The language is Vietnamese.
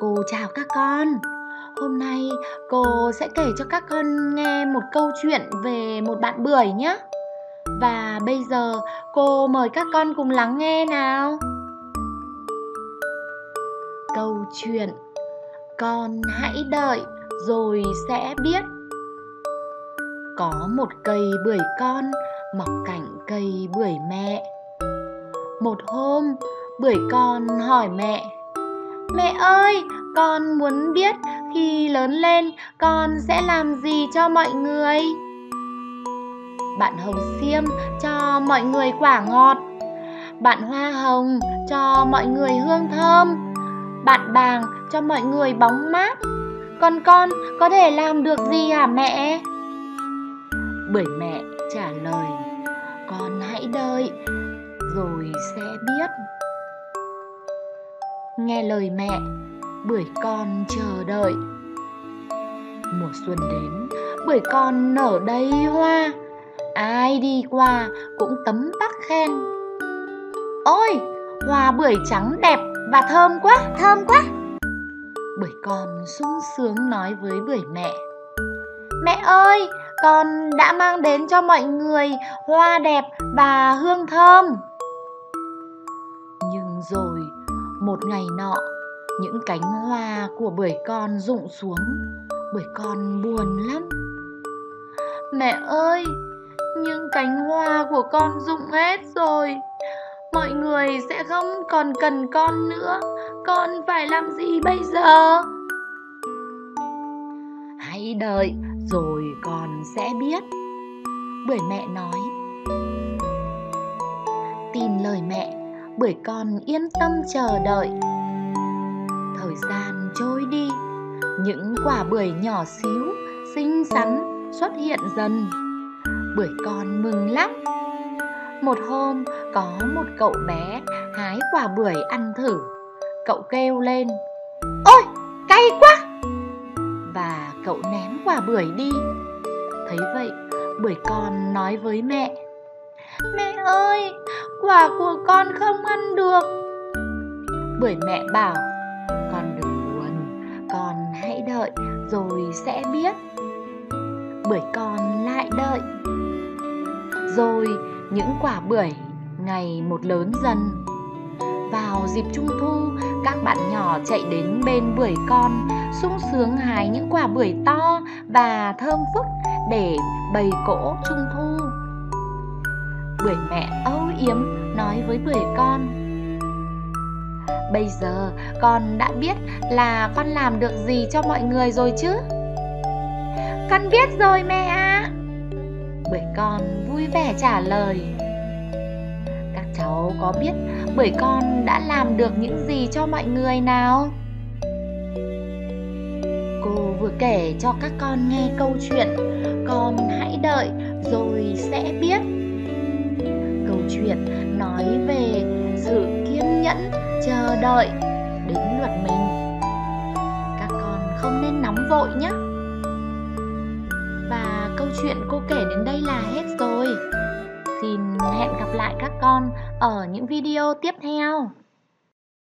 Cô chào các con. Hôm nay cô sẽ kể cho các con nghe một câu chuyện về một bạn bưởi nhé. Và bây giờ cô mời các con cùng lắng nghe nào. Câu chuyện Con hãy đợi rồi sẽ biết. Có một cây bưởi con mọc cạnh cây bưởi mẹ. Một hôm, bưởi con hỏi mẹ: Mẹ ơi, con muốn biết khi lớn lên con sẽ làm gì cho mọi người? Bạn hồng xiêm cho mọi người quả ngọt. Bạn hoa hồng cho mọi người hương thơm. Bạn bàng cho mọi người bóng mát. Còn con có thể làm được gì hả mẹ? Bởi mẹ trả lời, con hãy đợi rồi sẽ biết. Nghe lời mẹ, bưởi con chờ đợi. Mùa xuân đến, bưởi con nở đầy hoa. Ai đi qua cũng tấm tắc khen. Ôi, hoa bưởi trắng đẹp và thơm quá, thơm quá. Bưởi con sung sướng nói với bưởi mẹ. Mẹ ơi, con đã mang đến cho mọi người hoa đẹp và hương thơm. Nhưng rồi một ngày nọ, những cánh hoa của bưởi con rụng xuống, bưởi con buồn lắm. Mẹ ơi, những cánh hoa của con rụng hết rồi. Mọi người sẽ không còn cần con nữa. Con phải làm gì bây giờ? Hãy đợi rồi con sẽ biết. Bưởi mẹ nói. Tin lời mẹ, bưởi con yên tâm chờ đợi. Thời gian trôi đi, những quả bưởi nhỏ xíu, xinh xắn xuất hiện dần. Bưởi con mừng lắm. Một hôm có một cậu bé hái quả bưởi ăn thử. Cậu kêu lên: "Ôi, cay quá!" Và cậu ném quả bưởi đi. Thấy vậy, bưởi con nói với mẹ: Mẹ ơi, quả của con không ăn được. Bưởi mẹ bảo Con đừng buồn, con hãy đợi rồi sẽ biết. Bưởi con lại đợi. Rồi những quả bưởi ngày một lớn dần. Vào dịp trung thu, các bạn nhỏ chạy đến bên bưởi con, sung sướng hái những quả bưởi to và thơm phức để bày cỗ trung thu bưởi mẹ âu yếm, nói với bưởi con. Bây giờ, con đã biết là con làm được gì cho mọi người rồi chứ? Con biết rồi, mẹ ạ. Bưởi con vui vẻ trả lời. Các cháu có biết bưởi con đã làm được những gì cho mọi người nào? Cô vừa kể cho các con nghe câu chuyện, con hãy đợi rồi sẽ biết. Chờ đợi. Đến lượt mình. Các con không nên nóng vội nhé. Và câu chuyện cô kể đến đây là hết rồi. Xin hẹn gặp lại các con ở những video tiếp theo.